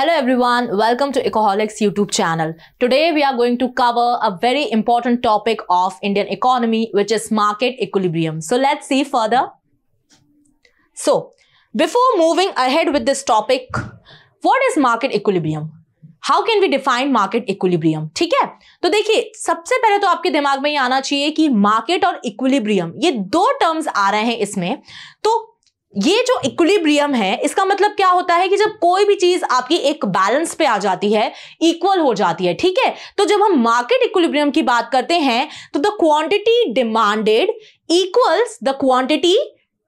Hello everyone welcome to Ecoholics YouTube channel today we are going to cover a very important topic of Indian economy which is market equilibrium so let's see further so before moving ahead with this topic what is market equilibrium how can we define market equilibrium ठीक है? तो देखिए, सबसे पहले तो आपके दिमाग में ये आना चाहिए कि मार्केट और इक्विलिब्रियम ये दो टर्म्स आ रहे हैं इसमें। तो ये जो इक्विलिब्रियम है, इसका मतलब क्या होता है कि जब कोई भी चीज़ आपकी एक बैलेंस पे आ जाती है इक्वल हो जाती है, ठीक है? तो जब हम मार्केट इक्विलिब्रियम की बात करते हैं तो the quantity demanded equals the quantity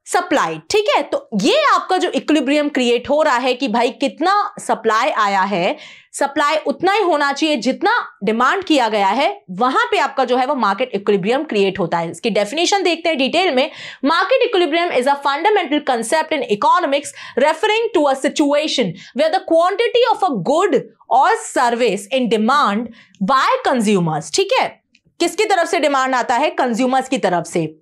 supply, ठीक है? तो ये आपका जो इक्विलिब्रियम क्रिएट हो रहा है कि भाई कितना सप्लाई आया है, सप्लाई उतना ही होना चाहिए जितना डिमांड किया गया है, वहाँ पे आपका जो है वो मार्केट इक्विलिब्रियम क्रिएट होता है। इसकी डेफिनेशन देखते हैं डिटेल में। Market equilibrium is a fundamental concept in economics referring to a situation where the quantity of a good or service in demand by consumers ठीक है? किसकी तरफ़ से डिमांड आता है? कंज्यूमर्स की तरफ़ से।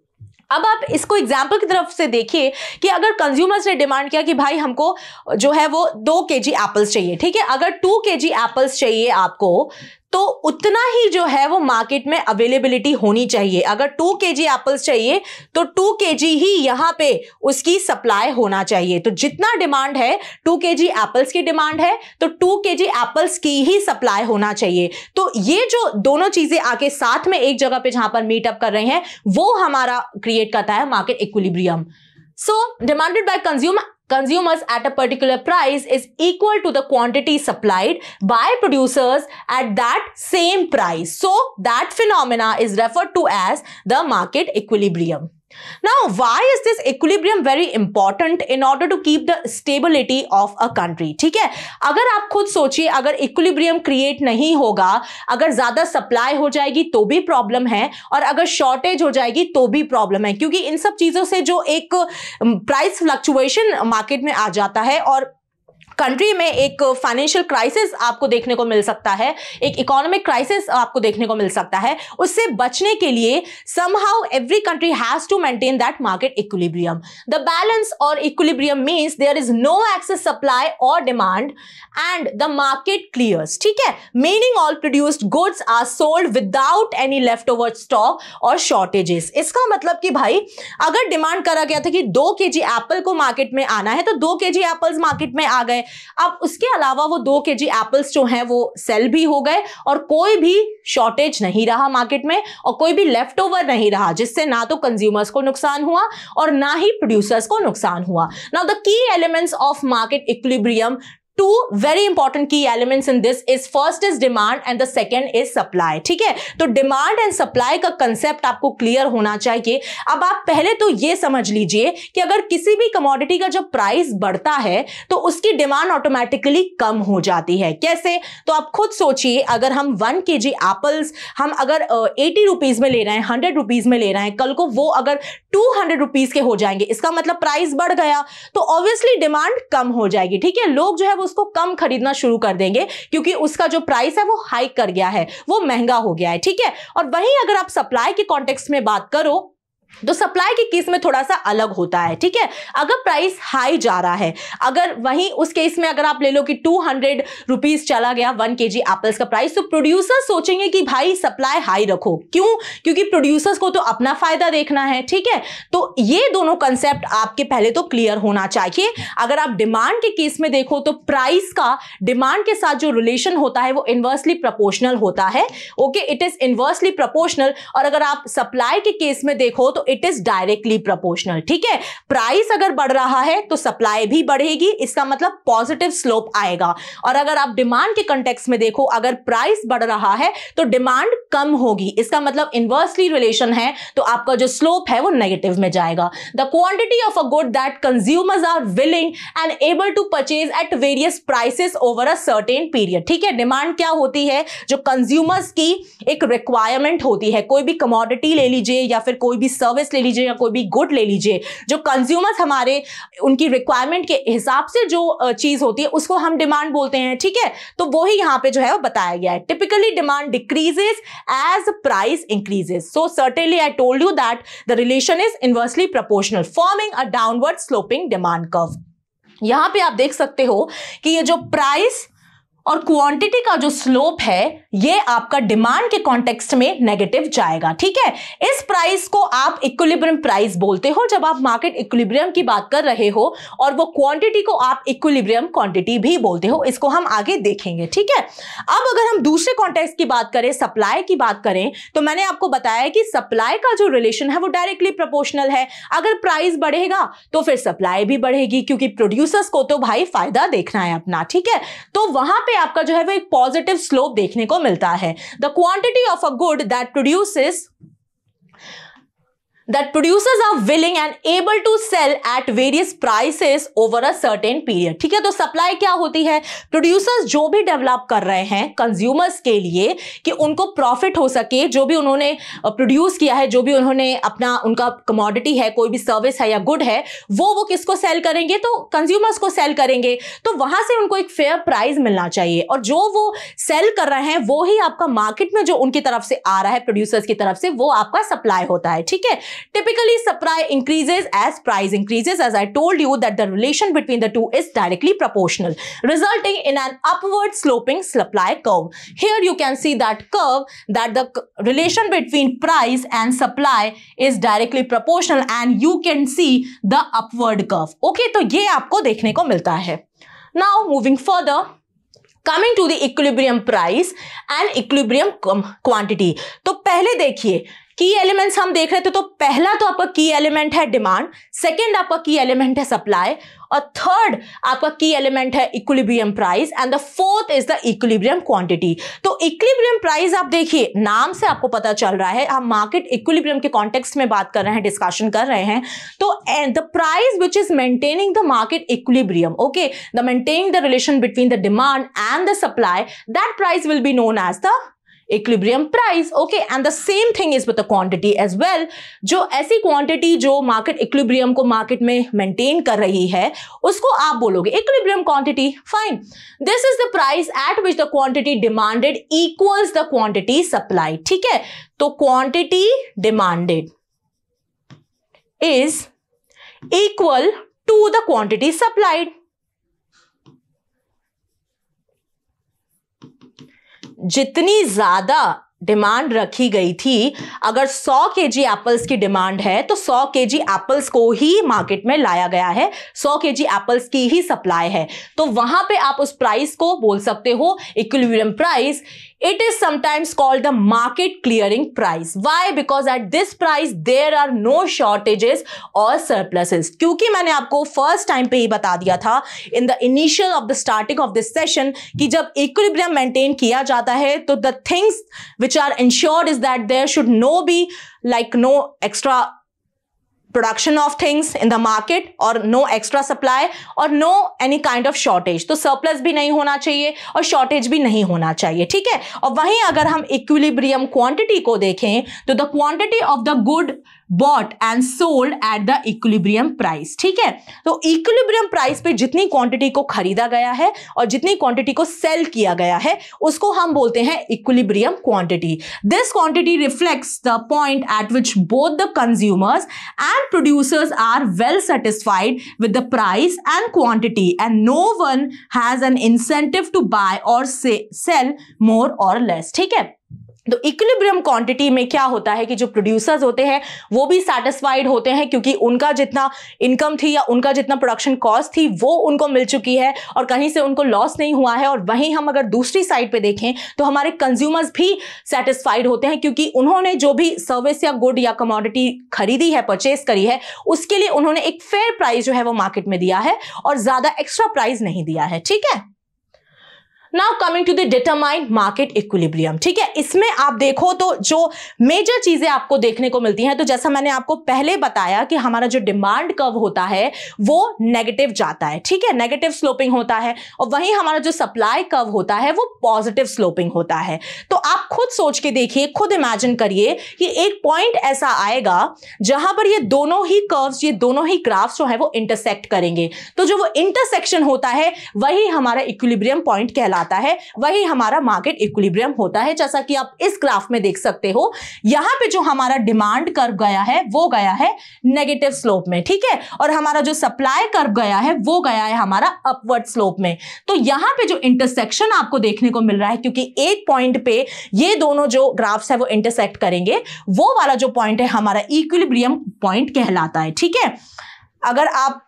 अब आप इसको एग्ज़ाम्पल की तरफ़ से देखिए कि अगर कंज्यूमर्स ने डिमांड किया कि भाई हमको जो है वो दो के जी एप्पल्स चाहिए, ठीक है? अगर टू के जी एप्पल्स चाहिए आपको तो उतना ही जो है वो मार्केट में अवेलेबिलिटी होनी चाहिए। अगर टू के जी एप्पल्स चाहिए तो टू के जी ही यहाँ पे उसकी सप्लाई होना चाहिए। तो जितना डिमांड है टू के जी एप्पल्स की डिमांड है तो टू के जी एप्पल्स की ही सप्लाई होना चाहिए। तो ये जो दोनों चीज़ें आके साथ में एक जगह पे जहाँ पर मीटअप कर रहे हैं, वो हमारा क्रिएट करता है market equilibrium so demanded by consumer consumers at a particular price is equal to the quantity supplied by producers at that same price. So that phenomena is referred to as the market equilibrium. Now, why is this equilibrium very important in order to keep the stability of a country? ठीक है अगर आप खुद सोचिए अगर equilibrium create नहीं होगा अगर ज़्यादा सप्लाई हो जाएगी तो भी प्रॉब्लम है और अगर शॉर्टेज हो जाएगी तो भी प्रॉब्लम है क्योंकि इन सब चीज़ों से जो एक प्राइस फ्लक्चुएशन मार्केट में आ जाता है और कंट्री में एक फाइनेंशियल क्राइसिस आपको देखने को मिल सकता है, एक इकोनॉमिक क्राइसिस आपको देखने को मिल सकता है। उससे बचने के लिए somehow every country has to maintain that market equilibrium the balance और equilibrium means there is no excess supply और demand and the market clears ठीक है? Meaning all produced goods are sold without any left over stock और shortages इसका मतलब कि भाई, अगर डिमांड करा गया था कि दो के जी एप्पल को मार्केट में आना है तो दो के जी एप्पल्स मार्केट में आ गए। अब उसके अलावा वो दो के जी एप्पल्स जो हैं, वो सेल भी हो गए और कोई भी शॉर्टेज नहीं रहा मार्केट में और कोई भी लेफ़्ट ओवर नहीं रहा, जिससे ना तो कंज्यूमर्स को नुकसान हुआ और ना ही प्रोड्यूसर्स को नुकसान हुआ। Now the key elements of market equilibrium two very important key elements in this is first is demand and the second is supply ठीक है? तो डिमांड एंड सप्लाई का कंसेप्ट आपको क्लियर होना चाहिए। अब आप पहले तो ये समझ लीजिए कि अगर किसी भी कमोडिटी का जब प्राइस बढ़ता है तो उसकी डिमांड ऑटोमेटिकली कम हो जाती है। कैसे? तो आप खुद सोचिए, अगर हम वन के जी एप्पल्स हम अगर एटी रुपीज़ में ले रहे हैं हंड्रेड रुपीज़ में ले रहे हैं, कल को वो अगर टू हंड्रेड रुपीज़ के हो जाएँगे, इसका मतलब प्राइस बढ़ गया तो ऑब्वियसली डिमांड कम हो जाएगी, ठीक है? लोग जो है वो उसको कम खरीदना शुरू कर देंगे, क्योंकि उसका जो प्राइस है वो हाइक कर गया है, वो महँगा हो गया है, ठीक है? और वहीं अगर आप सप्लाई के कॉन्टेक्स्ट में बात करो तो सप्लाई के केस में थोड़ा सा अलग होता है, ठीक है? अगर प्राइस हाई जा रहा है, अगर वहीं उस केस में अगर आप ले लो कि टू हंड्रेड रुपीज़ चला गया वन के जी एप्पल्स का प्राइस तो प्रोड्यूसर सोचेंगे कि भाई सप्लाई हाई रखो। क्यों? क्योंकि प्रोड्यूसर्स को तो अपना फ़ायदा देखना है, ठीक है? तो ये दोनों कंसेप्ट आपके पहले तो क्लियर होना चाहिए। अगर आप डिमांड के केस में देखो तो प्राइस का डिमांड के साथ जो रिलेशन होता है, वो इन्वर्सली प्रपोर्शनल होता है। Okay it is inversely proportional और अगर आप सप्लाई के केस में देखो तो तो इट इज़ डायरेक्टली प्रोपोर्शनल ठीक है? प्राइस अगर बढ़ रहा है तो सप्लाई भी बढ़ेगी, इसका मतलब पॉजिटिव स्लोप आएगा। और अगर आप डिमांड के कंटेक्स में देखो, अगर प्राइस बढ़ रहा है तो डिमांड कम होगी। इसका मतलब इन्वर्सली रिलेशन है तो आपका जो स्लोप है, वो नेगेटिव में जाएगा। The quantity of a good that consumers are willing and able to purchase at various prices over a certain period ठीक है? डिमांड क्या होती है? जो कंज्यूमर्स की एक रिक्वायरमेंट होती है। कोई भी कमोडिटी ले लीजिए या फिर कोई भी सर्विस ले लीजिए या कोई भी गुड ले लीजिए, जो कंज्यूमर्स हमारे, उनकी रिक्वायरमेंट के हिसाब से जो चीज़ होती है, उसको हम डिमांड बोलते हैं, ठीक है? तो वो ही यहाँ पे जो है वो बताया गया है। Typically demand decreases as price increases so certainly I told you that the relation is inversely proportional forming a downward sloping demand curve यहाँ पे आप देख सकते हो कि ये जो प्राइस और क्वांटिटी का जो स्लोप है, ये आपका डिमांड के कॉन्टेक्स्ट में नेगेटिव जाएगा, ठीक है? इस प्राइस को आप इक्विलिब्रियम प्राइस बोलते हो, जब आप मार्केट इक्विलिब्रियम की बात कर रहे हो, और वो क्वांटिटी को आप इक्विलिब्रियम क्वांटिटी भी बोलते हो, इसको हम आगे देखेंगे, ठीक है? अब अगर हम दूसरे कॉन्टेक्स्ट की बात करें सप्लाई की बात करें तो मैंने आपको बताया कि सप्लाई का जो रिलेशन है, वो डायरेक्टली प्रोपोर्शनल है। अगर प्राइस बढ़ेगा तो फिर सप्लाई भी बढ़ेगी, क्योंकि प्रोड्यूसर्स को तो भाई फ़ायदा देखना है अपना, ठीक है? तो वहाँ पे आपका जो है वो एक पॉजिटिव स्लोप देखने को मिलता है। The quantity of a good that produces that producers are willing and able to sell at various prices over a certain period. ठीक है तो सप्लाई क्या होती है? प्रोड्यूसर्स जो भी डेवलप कर रहे हैं कंज्यूमर्स के लिए, कि उनको प्रॉफिट हो सके, जो भी उन्होंने प्रोड्यूस किया है, जो भी उन्होंने अपना, उनका कमोडिटी है, कोई भी सर्विस है या गुड है, वो वो किसको सेल करेंगे? तो कंज्यूमर्स को सेल करेंगे। तो वहाँ से उनको एक फेयर प्राइस मिलना चाहिए। और जो वो सेल कर रहे हैं, वो ही आपका मार्केट में जो उनकी तरफ़ से आ रहा है प्रोड्यूसर्स की तरफ़ से, वो आपका सप्लाई होता है। ठीक है? Typically, supply increases as price increases. As I told you that the relation between the two is directly proportional, resulting in an upward sloping supply curve. Here you can see that curve that the relation between price and supply is directly proportional and you can see the upward curve. Okay, तो ये आपको देखने को मिलता है. Now moving further, coming to the equilibrium price and equilibrium quantity तो पहले देखिए की एलिमेंट्स हम देख रहे थे तो पहला तो आपका की एलिमेंट है डिमांड सेकेंड आपका की एलिमेंट है सप्लाई और थर्ड आपका की एलिमेंट है equilibrium price and the fourth is the equilibrium quantity तो इक्विलिब्रियम प्राइस आप देखिए, नाम से आपको पता चल रहा है, हम मार्केट इक्विलिब्रियम के कॉन्टेक्स्ट में बात कर रहे हैं डिस्कशन कर रहे हैं तो the price which is maintaining the market equilibrium okay the maintaining the relation between the demand and the supply that price will be known as the equilibrium price okay and the same thing is with the quantity as well जो ऐसी quantity जो market equilibrium को market में maintain कर रही है, उसको आप बोलोगे equilibrium quantity fine this is the price at which the quantity demanded equals the quantity supply ठीक है? तो quantity demanded is equal to the quantity supplied जितनी ज़्यादा डिमांड रखी गई थी, अगर 100 केजी एप्पल्स की डिमांड है तो 100 केजी एप्पल्स को ही मार्केट में लाया गया है 100 केजी एप्पल्स की ही सप्लाई है। तो वहाँ पे आप उस प्राइस को बोल सकते हो equilibrium price it is sometimes called the market clearing price. Why? Because at this price, there are no shortages or surpluses क्योंकि मैंने आपको फ़र्स्ट टाइम पे ही बता दिया था in the initial of the starting of this session कि जब equilibrium maintain किया जाता है तो the things which are ensured is that there should no be like no extra production of things in the market or no extra supply or no any kind of shortage तो surplus भी नहीं होना चाहिए और shortage भी नहीं होना चाहिए ठीक है और वहीं अगर हम equilibrium quantity को देखें तो the quantity of the good bought and sold at the equilibrium price ठीक है? तो इक्विलिब्रियम प्राइस पे जितनी क्वांटिटी को खरीदा गया है और जितनी क्वांटिटी को सेल किया गया है, उसको हम बोलते हैं equilibrium quantity this quantity reflects the point at which both the consumers and producers are well satisfied with the price and quantity and no one has an incentive to buy और sell more और less ठीक है? तो equilibrium quantity में क्या होता है कि जो प्रोड्यूसर्स होते हैं, वो भी सेटिस्फाइड होते हैं क्योंकि उनका जितना इनकम थी या उनका जितना प्रोडक्शन कॉस्ट थी, वो उनको मिल चुकी है और कहीं से उनको लॉस नहीं हुआ है और वहीं हम अगर दूसरी साइड पे देखें तो हमारे कंज्यूमर्स भी सेटिस्फाइड होते हैं क्योंकि उन्होंने जो भी सर्विस या गुड या कमोडिटी खरीदी है परचेस करी है, उसके लिए उन्होंने एक फेयर प्राइस जो है वो मार्केट में दिया है और ज़्यादा एक्स्ट्रा प्राइस नहीं दिया है, ठीक है? Now coming to the determined market equilibrium ठीक है? इसमें आप देखो तो जो मेजर चीज़ें आपको देखने को मिलती हैं तो जैसा मैंने आपको पहले बताया कि हमारा जो डिमांड कव होता है, वो नेगेटिव जाता है, ठीक है? नेगेटिव स्लोपिंग होता है और वहीं हमारा जो सप्लाई कव होता है, वो पॉजिटिव स्लोपिंग होता है। तो आप खुद सोच के देखिए, खुद इमेजिन करिए कि एक पॉइंट ऐसा आएगा जहाँ पर ये दोनों ही कर्व्स ये दोनों ही ग्राफ्स जो है, वो इंटरसेक्ट करेंगे। तो जो वो इंटरसेक्शन होता है, वही हमारा इक्विलिब्रियम पॉइंट कहलाता आता है, वही हमारा मार्केट इक्विलिब्रियम होता है। जैसा कि आप इस ग्राफ में देख सकते हो, यहाँ पे जो हमारा डिमांड कर्व गया है, वो गया है नेगेटिव स्लोप में, ठीक है? और हमारा जो सप्लाई कर्व गया है, वो गया है हमारा अपवर्ड स्लोप में। तो यहाँ पे जो इंटरसेक्शन आपको देखने को मिल रहा है, क्योंकि एक पॉइंट पे ये दोनों जो ग्राफ्स है, वो इंटरसेक्ट करेंगे, वो वाला जो पॉइंट है, हमारा इक्विलिब्रियम पॉइंट कहलाता है, ठीक है? अगर आप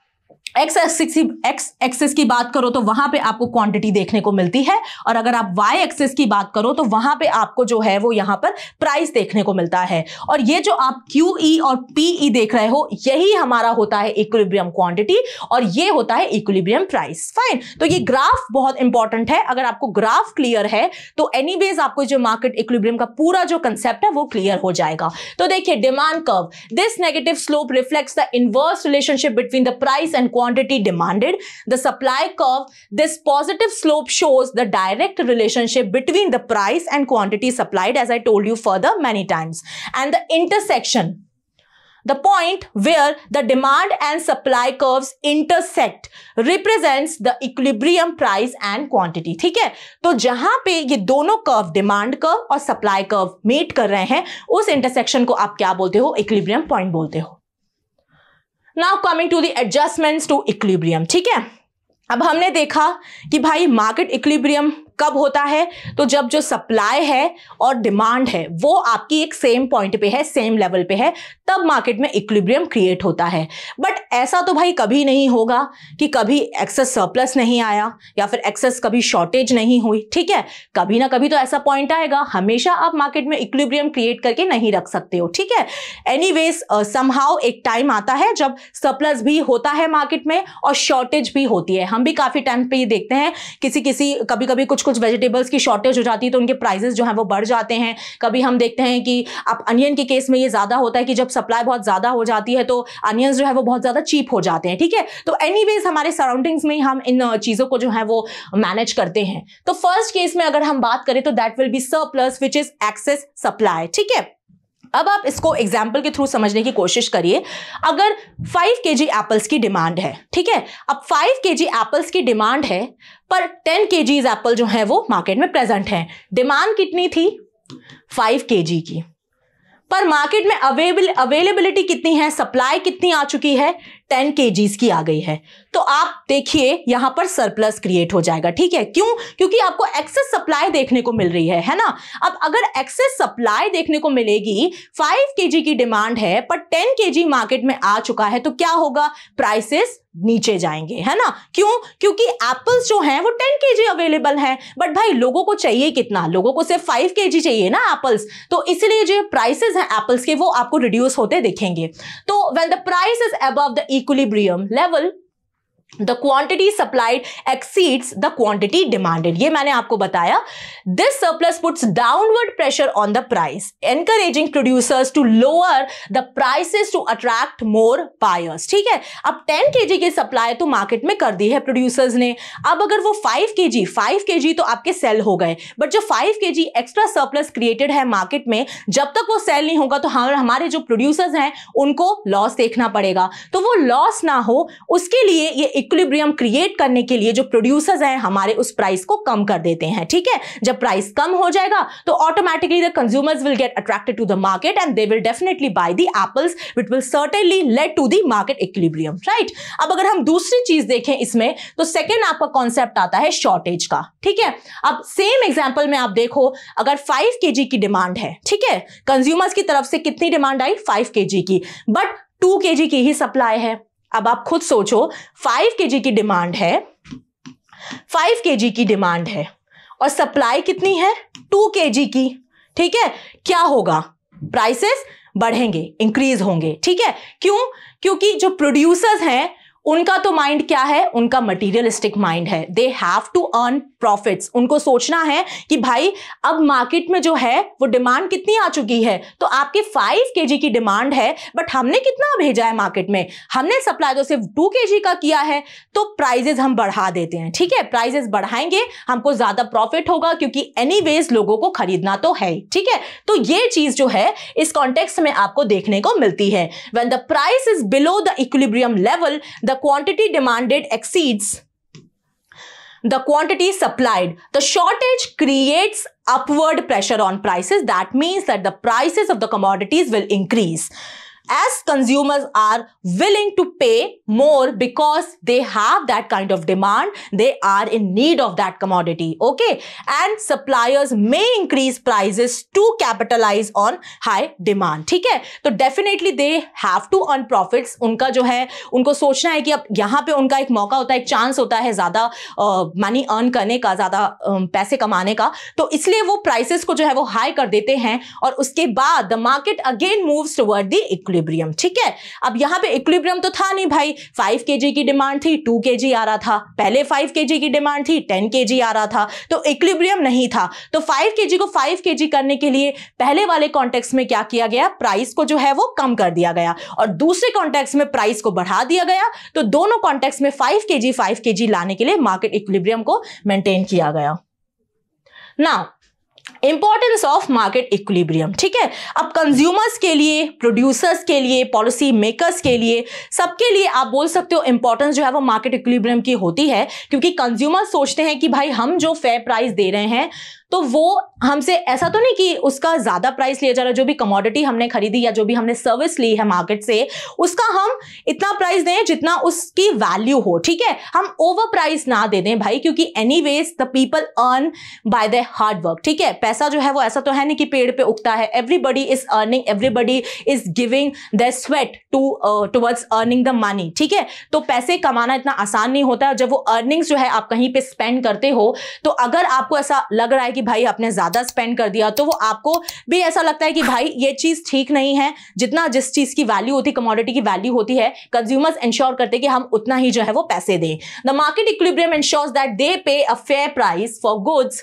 एक्स एक्सिस एक्स एक्सिस की बात करो तो वहाँ पे आपको क्वांटिटी देखने को मिलती है। और अगर आप वाई एक्सिस की बात करो तो वहाँ पे आपको जो है वो यहाँ पर प्राइस देखने को मिलता है। और ये जो आप क्यू ई e और पीई e देख रहे हो, यही हमारा होता है इक्विलिब्रियम क्वांटिटी और ये होता है इक्विलिब्रियम प्राइस फाइन तो ये ग्राफ बहुत इंपॉर्टेंट है। अगर आपको ग्राफ क्लियर है तो एनी आपको जो मार्केट इक्विलिब्रियम का पूरा जो कंसेप्ट है, वो क्लियर हो जाएगा। तो देखिए demand curve this negative slope reflects the inverse relationship between the price and quantity demanded. The supply curve, this positive slope shows the direct relationship between the price and quantity supplied as I told you further many times. And the intersection, the point where the demand and supply curves intersect represents the equilibrium price and quantity ठीक है तो जहाँ पे ये दोनों curve demand curve और supply curve meet कर रहे हैं उस इंटरसेक्शन को आप क्या बोलते हो इक्विलिब्रियम पॉइंट बोलते हो now coming to the adjustments to equilibrium ठीक है? अब हमने देखा कि भाई मार्केट इक्विलिब्रियम कब होता है? तो जब जो सप्लाई है और डिमांड है, वो आपकी एक सेम पॉइंट पे है सेम लेवल पे है, तब मार्केट में इक्विलिब्रियम क्रिएट होता है। बट ऐसा तो भाई कभी नहीं होगा कि कभी एक्सेस सरप्लस नहीं आया या फिर एक्सेस कभी शॉर्टेज नहीं हुई, ठीक है? कभी ना कभी तो ऐसा पॉइंट आएगा। हमेशा आप मार्केट में इक्विलिब्रियम क्रिएट करके नहीं रख सकते हो, ठीक है? एनी वेज समहाउ एक टाइम आता है जब सरप्लस भी होता है मार्केट में और शॉर्टेज भी होती है। हम भी काफ़ी टाइम पे ये देखते हैं किसी किसी कभी कभी कुछ कुछ कुछ वेजिटेबल्स की शॉर्टेज हो जाती है तो उनके प्राइजेस जो है वो बढ़ जाते हैं। कभी हम देखते हैं कि आप अनियन के केस में ये ज़्यादा होता है कि जब सप्लाई बहुत ज़्यादा हो जाती है तो अनियंस जो है वो बहुत ज़्यादा चीप हो जाते हैं, ठीक है? तो एनी हमारे सराउंडिंग्स में हम इन चीज़ों को जो है वो मैनेज करते हैं। तो फ़र्स्ट केस में अगर हम बात करें तो that will be surplus which is excess supply ठीक है? अब आप इसको एग्ज़ाम्पल के थ्रू समझने की कोशिश करिए। अगर फाइव के जी एप्पल्स की डिमांड है, ठीक है? अब फाइव के जी एप्पल्स की डिमांड है, पर टेन के जीज एप्पल जो है वो मार्केट में प्रेजेंट है। डिमांड कितनी थी? फाइव के जी की। पर मार्केट में अवेलेबल अवेलेबिलिटी कितनी है? सप्लाई कितनी आ चुकी है? टेन के की आ गई है। तो आप देखिए, यहाँ पर सरप्लस क्रिएट हो जाएगा, ठीक है? क्यों? क्योंकि आपको एक्सेस सप्लाई देखने को मिल रही है है ना? अब अगर एक्सेस सप्लाई देखने को मिलेगी फाइव के की डिमांड है, पर टेन के मार्केट में आ चुका है तो क्या होगा? प्राइसेस नीचे जाएँगे, है ना? क्यों? क्योंकि एप्पल्स जो हैं, वो टेन के जी अवेलेबल हैं। बट भाई, लोगों को चाहिए कितना? लोगों को सिर्फ़ फाइव के जी चाहिए ना एप्पल्स तो इसलिए जो प्राइसेस हैं एप्पल्स के, वो आपको रिड्यूस होते दिखेंगे। तो when the price is above the equilibrium level the quantity supplied exceeds the quantity demanded ये मैंने आपको बताया। This surplus puts downward pressure on the price encouraging producers to lower the prices to attract more buyers ठीक है? अब 10 KG की supply तो market में कर दी है प्रोड्यूसर्स ने। अब अगर वो 5 केजी 5 केजी तो आपके सेल हो गए। बट जो 5 केजी एक्स्ट्रा सरप्लस क्रिएटेड है मार्केट में, जब तक वो सेल नहीं होगा तो हम हमारे जो प्रोड्यूसर्स हैं, उनको लॉस देखना पड़ेगा। तो वो लॉस ना हो, उसके लिए ये इक्विलिब्रियम क्रिएट करने के लिए जो प्रोड्यूसर्स हैं, हमारे उस प्राइस को कम कर देते हैं, ठीक है? जब प्राइस कम हो जाएगा तो automatically the consumers will get attracted to the market and they will definitely buy the apples it will certainly lead to the market equilibrium right अब अगर हम दूसरी चीज़ देखें इसमें तो सेकेंड आपका कॉन्सेप्ट आता है शॉर्टेज का, ठीक है? अब सेम एग्ज़ाम्पल में आप देखो, अगर फाइव के की डिमांड है, ठीक है? कंज्यूमर्स की तरफ़ से कितनी डिमांड आई? फाइव के की बट टू के की ही सप्लाई है। अब आप खुद सोचो फाइव के की डिमांड है फाइव के की डिमांड है, और सप्लाई कितनी है? टू के की। ठीक है? क्या होगा? प्राइसेस बढ़ेंगे इंक्रीज होंगे। ठीक है? क्यों? क्योंकि जो प्रोड्यूसर्स हैं उनका तो माइंड क्या है? उनका मटीरियलिस्टिक माइंड है। They have to earn profits उनको सोचना है कि भाई, अब मार्केट में जो है, वो डिमांड कितनी आ चुकी है? तो आपके फाइव के की डिमांड है बट हमने कितना भेजा है मार्केट में? हमने सप्लाई तो सिर्फ़ टू के का किया है तो प्राइजेस हम बढ़ा देते हैं। ठीक है? प्राइजेस बढ़ाएँगे, हमको ज़्यादा प्रॉफिट होगा, क्योंकि एनी लोगों को खरीदना तो है ठीक है? तो ये चीज़ जो है, इस कॉन्टेक्स्ट में आपको देखने को मिलती है। When the price is below the equilibrium level the the quantity demanded exceeds the quantity supplied. The shortage creates upward pressure on prices. That means that the prices of the commodities will increase. As consumers are willing to pay more because they have that kind of demand they are in need of that commodity okay and suppliers may increase prices to capitalize on high demand ठीक है तो definitely they have to earn profits उनका जो है उनको सोचना है कि अब यहाँ पे उनका एक मौका होता है एक चांस होता है ज़्यादा मनी अर्न करने का ज़्यादा पैसे कमाने का तो इसलिए वो प्राइसेस को जो है वो हाई कर देते हैं और उसके बाद the market again moves toward the equilibrium ठीक है? अब यहाँ पे इक्विलिब्रियम तो था नहीं भाई। फाइव के की डिमांड थी टू के आ रहा था। पहले फाइव के की डिमांड थी टेन के आ रहा था। तो इक्विलिब्रियम नहीं था। तो फाइव के को फाइव के करने के लिए पहले वाले कॉन्टेक्स में क्या किया गया? प्राइस को जो है वो कम कर दिया गया। और दूसरे कॉन्टेक्स में प्राइस को बढ़ा दिया गया। तो दोनों कॉन्टेक्स में फाइव के जी फाइव के जी लाने के लिए मार्केट इक्विलिब्रियम को मेंटेन किया गया। ना इंपॉर्टेंस ऑफ़ मार्केट इक्विलिब्रियम ठीक है? अब कंज्यूमर्स के लिए प्रोड्यूसर्स के लिए पॉलिसी मेकर्स के लिए, सबके लिए आप बोल सकते हो इंपॉर्टेंस जो है वो मार्केट इक्विलिब्रियम की होती है, क्योंकि कंज्यूमर सोचते हैं कि भाई हम जो फेयर प्राइस दे रहे हैं तो वो हमसे ऐसा तो नहीं कि उसका ज़्यादा प्राइस लिया जा रहा है, जो भी कमोडिटी हमने खरीदी या जो भी हमने सर्विस ली है मार्केट से, उसका हम इतना प्राइस दें जितना उसकी वैल्यू हो, ठीक है? हम ओवर प्राइस ना दे दें भाई, क्योंकि anyways the people earn by the hard work ठीक है? पैसा जो है वो ऐसा तो है नहीं कि पेड़ पे उगता है। Everybody is earning everybody is giving the sweat to towards earning the money ठीक है? तो पैसे कमाना इतना आसान नहीं होता जब वो अर्निंग्स जो है आप कहीं पे स्पेंड करते हो तो अगर आपको ऐसा लग रहा है कि भाई आपने ज़्यादा स्पेंड कर दिया तो वो आपको भी ऐसा लगता है कि भाई ये चीज़ ठीक नहीं है। जितना जिस चीज़ की वैल्यू होती कमोडिटी की वैल्यू होती है कंज्यूमर्स इंश्योर करते कि हम उतना ही जो है वो पैसे दें। The market equilibrium ensures that they pay a fair price for goods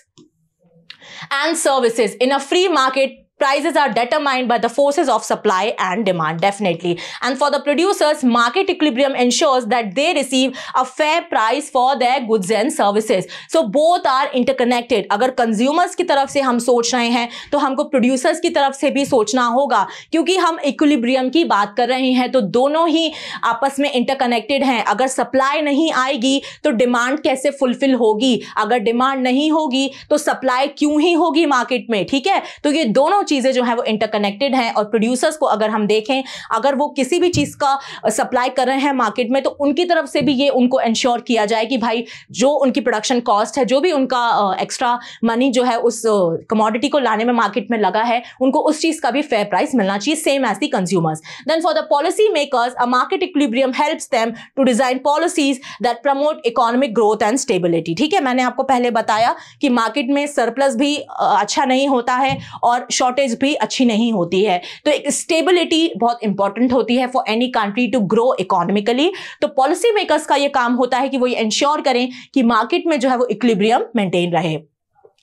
and services in a free market prices are determined by the forces of supply and demand definitely and for the producers market equilibrium ensures that they receive a fair price for their goods and services so both are interconnected अगर consumers की तरफ़ से हम सोच रहे हैं तो हमको producers की तरफ़ से भी सोचना होगा क्योंकि हम equilibrium की बात कर रहे हैं तो दोनों ही आपस में interconnected हैं अगर supply नहीं आएगी तो demand कैसे fulfill होगी अगर demand नहीं होगी तो supply क्यों ही होगी market में ठीक है तो ये दोनों चीज़ें जो है वो इंटरकनेक्टेड हैं और प्रोड्यूसर्स को अगर हम देखें, अगर वो किसी भी चीज़ का सप्लाई कर रहे हैं मार्केट में तो उनकी तरफ़ से भी ये उनको इंश्योर किया जाए कि भाई जो उनकी प्रोडक्शन कॉस्ट है, जो भी उनका एक्स्ट्रा मनी जो है उस कमोडिटी को लाने में मार्केट में लगा है, उनको उस चीज़ का भी फेयर प्राइस मिलना चाहिए same as the consumers then for the policy makers a market equilibrium helps them to design policies that promote economic growth and stability ठीक है? मैंने आपको पहले बताया कि मार्केट में सरप्लस भी अच्छा नहीं होता है और शॉर्टेज वोल्टेज भी अच्छी नहीं होती है। तो एक स्टेबिलिटी बहुत इंपॉर्टेंट होती है for any country to grow economically तो पॉलिसी मेकर्स का यह काम होता है कि वो ये इंश्योर करें कि मार्केट में जो है वो इक्विब्रियम मेंटेन रहे।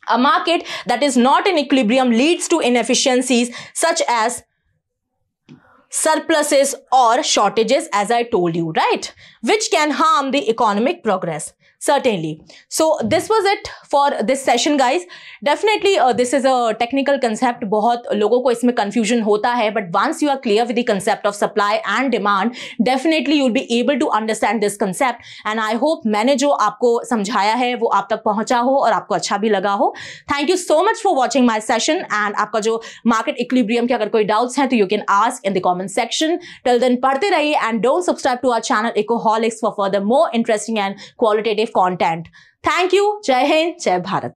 A market that is not in equilibrium leads to inefficiencies such as surpluses और shortages as I told you right which can harm the economic progress certainly so this was it for this session guys definitely this is a technical concept बहुत लोगों को इसमें confusion होता है but once you are clear with the concept of supply and demand definitely you'll be able to understand this concept and I hope मैंने जो आपको समझाया है, वो आप तक पहुँचा हो और आपको अच्छा भी लगा हो. Thank you so much for watching my session and आपका जो मार्केट इक्लिब्रियम के अगर कोई डाउट्स हैं तो you can ask in the comment section till then पढ़ते रहिए and don't subscribe to our channel eco Ecoholics for for the more interesting and qualitative content thank you जय हिंद जय भारत